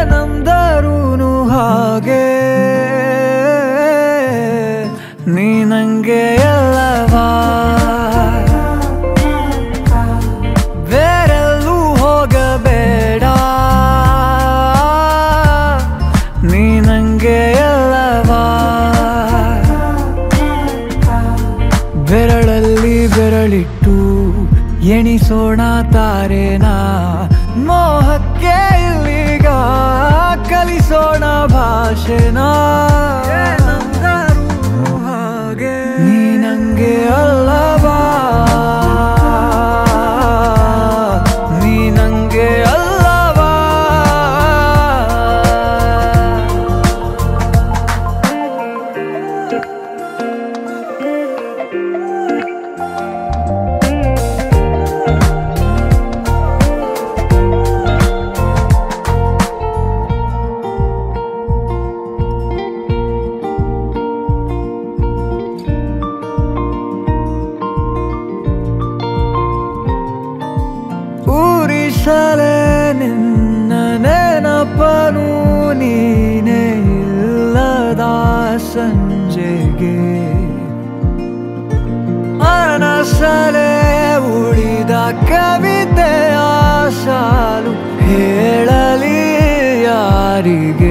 ಏನಂದರೂನು ಹಾಗೆ ಬೆರಳಿಟ್ಟು ಎಣಿಸೋಣ ತಾರೇನಾ. ಮೋಹಕ್ಕೆ ಇಲ್ಲಿಗ ಕಲಿಸೋಣ ಭಾಷೆನಾ. ಊರಿಸಲೇ ನಿನ್ನ ನೆನಪನು ನೀನೇ ಇಲ್ಲದ ಸಂಜೆಗೆ. ಮನಸಲೇ ಉಳಿದ ಕವಿತೆಯ ಸಾಲು ಹೇಳಲಿ ಯಾರಿಗೆ?